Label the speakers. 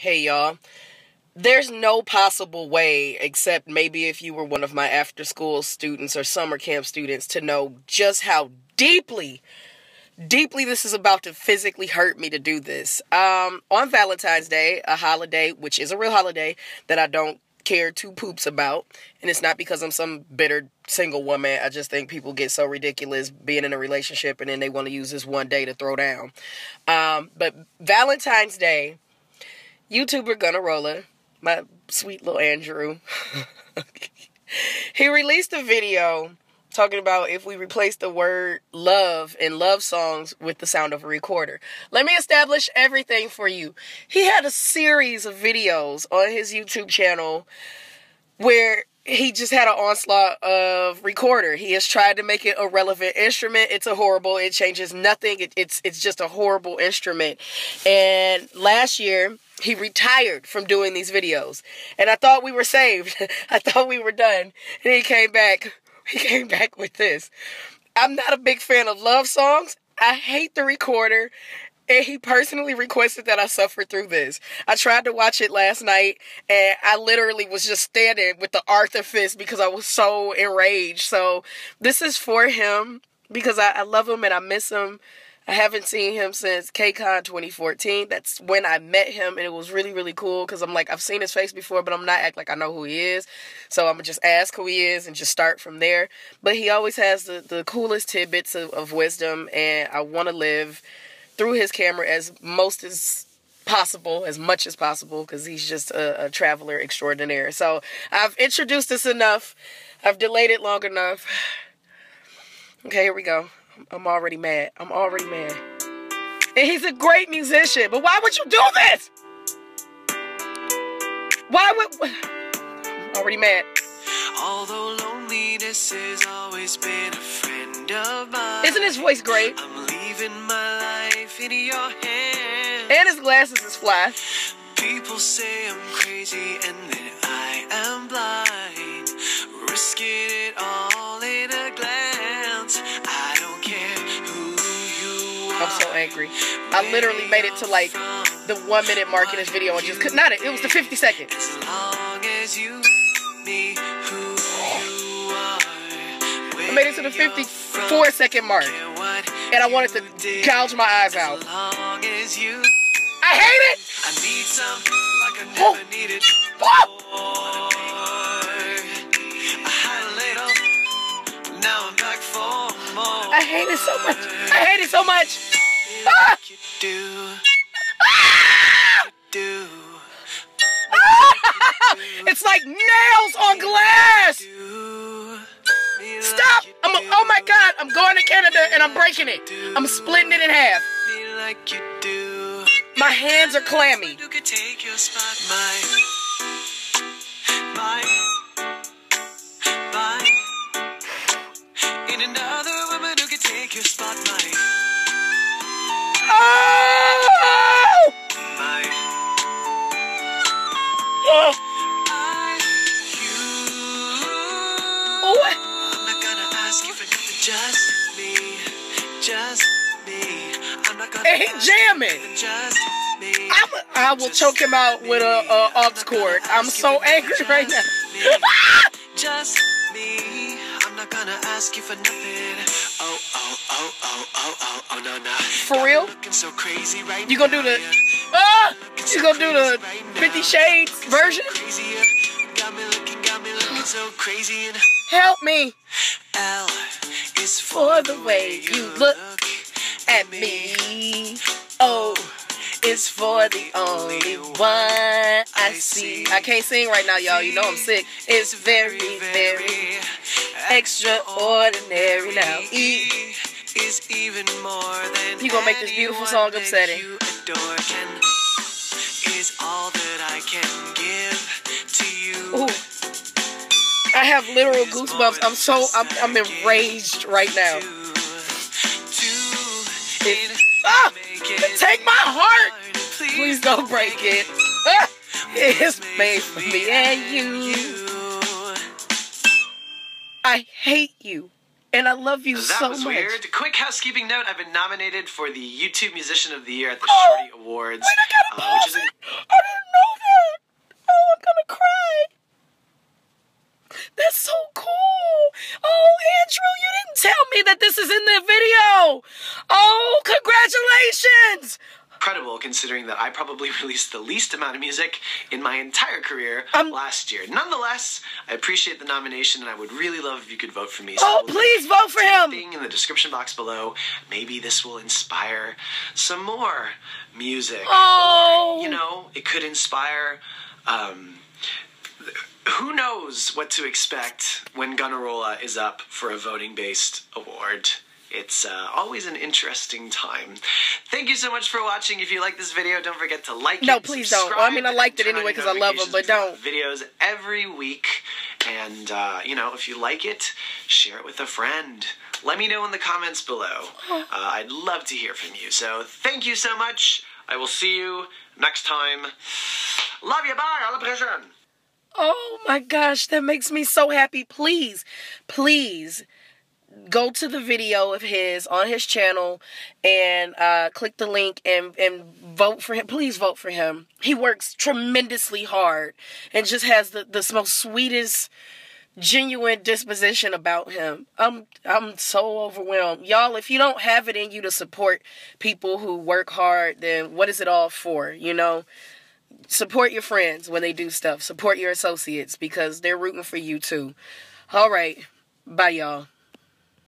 Speaker 1: Hey y'all. There's no possible way, except maybe if you were one of my after school students or summer camp students, to know just how deeply, deeply this is about to physically hurt me to do this. Um, on Valentine's Day, a holiday, which is a real holiday that I don't care two poops about. And it's not because I'm some bitter single woman. I just think people get so ridiculous being in a relationship and then they want to use this one day to throw down. Um, but Valentine's Day, YouTuber Gunnarolla, my sweet little Andrew, he released a video talking about if we replace the word love in love songs with the sound of a recorder. Let me establish everything for you. He had a series of videos on his YouTube channel where he just had an onslaught of recorder. He has tried to make it a relevant instrument. It's a horrible. It changes nothing. It, it's it's just a horrible instrument. And last year he retired from doing these videos, and I thought we were saved. I thought we were done, and he came back he came back with this. I'm not a big fan of love songs. I hate the recorder. And he personally requested that I suffer through this. I tried to watch it last night and I literally was just standing with the Arthur fist because I was so enraged. So this is for him because I, I love him and I miss him. I haven't seen him since KCON 2014. That's when I met him, and it was really, really cool because I'm like, I've seen his face before, but I'm not act like I know who he is. So I'm gonna just ask who he is and just start from there. But he always has the, the coolest tidbits of, of wisdom, and I want to live through his camera as most as possible, as much as possible, because he's just a, a traveler extraordinaire. So I've introduced this enough. I've delayed it long enough. Okay, here we go. I'm already mad. I'm already mad. And he's a great musician, but why would you do this? Why would. I'm already mad.
Speaker 2: Although loneliness has always been a friend of mine.
Speaker 1: Isn't his voice great?
Speaker 2: I'm leaving my
Speaker 1: And his glasses is fly.
Speaker 2: People say I'm crazy and that I am blind. Risking it all in a glance. I don't care who you are.
Speaker 1: I'm so angry. I literally made it to like the one minute mark in this video and just could not it. It was the 50 second.
Speaker 2: As long as you me who you are.
Speaker 1: I made it to the 54 second mark. And I wanted to gouge my eyes out.
Speaker 2: As long as you
Speaker 1: I hate it!
Speaker 2: I need some like I
Speaker 1: Oh.
Speaker 2: never needed
Speaker 1: Oh!
Speaker 2: before. I had a little, now I'm back for more.
Speaker 1: I hate it so much. I hate it so much. Ah!
Speaker 2: Do, do,
Speaker 1: It's like nails on glass. Stop!
Speaker 2: Like you
Speaker 1: I'm a,
Speaker 2: do,
Speaker 1: oh my god! I'm going to Canada and I'm breaking it. I'm splitting it in half.
Speaker 2: Me like you do.
Speaker 1: My hands are clammy.
Speaker 2: You could ask you
Speaker 1: jamming.
Speaker 2: for nothing, just me.
Speaker 1: I'm, I will choke him out with a, a aux cord. I'm so angry right now.
Speaker 2: Just me. I'm not gonna ask you for nothing. Oh, oh, oh, oh, oh, oh, oh, no, no.
Speaker 1: For real?
Speaker 2: So crazy right
Speaker 1: You gonna do the ah? You gonna do the Fifty Shades version?
Speaker 2: Crazy, yeah. Got me looking, got me looking so crazy. And
Speaker 1: Help me
Speaker 2: L is for
Speaker 1: the way you look at me. O is for the only one I see. I can't sing right now, y'all. You know I'm sick. It's very, very extraordinary now. E.
Speaker 2: is even more than
Speaker 1: You gonna make this beautiful song upsetting.
Speaker 2: you adore is all that I can give to you.
Speaker 1: Ooh. I have literal goosebumps. I'm so I'm I'm enraged right now. It- ah! heart. Please don't break it. it's made for me and you. I hate you. And I love you
Speaker 2: that
Speaker 1: so
Speaker 2: was
Speaker 1: much.
Speaker 2: Weird. Quick housekeeping note: I've been nominated for the YouTube Musician of the Year at the
Speaker 1: oh,
Speaker 2: Shorty Awards,
Speaker 1: wait, uh, which is. In- I didn't
Speaker 2: know that.
Speaker 1: Oh, I'm gonna cry. That's so cool. Oh, Andrew, you didn't tell me that this
Speaker 2: is in
Speaker 1: the video. Oh, congratulations didn't
Speaker 2: considering that I probably released the least amount of music in my entire career
Speaker 1: Um,
Speaker 2: last year. Nonetheless, I appreciate the nomination, and I would really love if you could vote for me. So
Speaker 1: Oh, please vote for him.
Speaker 2: Thing in the description box below. Maybe this will inspire some more music.
Speaker 1: Oh.
Speaker 2: Or, you know, it could inspire. Um, who knows what to expect when Gunnarolla is up for a voting based award? It's uh, always an interesting time. Thank you so much for watching. If you like this video, don't forget to like
Speaker 1: No,
Speaker 2: it.
Speaker 1: please don't.
Speaker 2: subscribe,
Speaker 1: I mean, I liked it anyway because I love them, but
Speaker 2: drop Videos every week. And, uh, you know, if you like it, share it with a friend. Let me know in the comments below. Uh, I'd love to hear from you. So thank you so much. I will see you next time. Love you. Bye. À la prochaine.
Speaker 1: Oh my gosh, that makes me so happy. Please, please go to the video of his on his channel and uh, click the link and, and vote for him. Please vote for him. He works tremendously hard and just has the, the most sweetest, genuine disposition about him. I'm I'm so overwhelmed. Y'all, if you don't have it in you to support people who work hard, then what is it all for? You know? support your friends when they do stuff. Support your associates because they're rooting for you too. All right. Bye, y'all.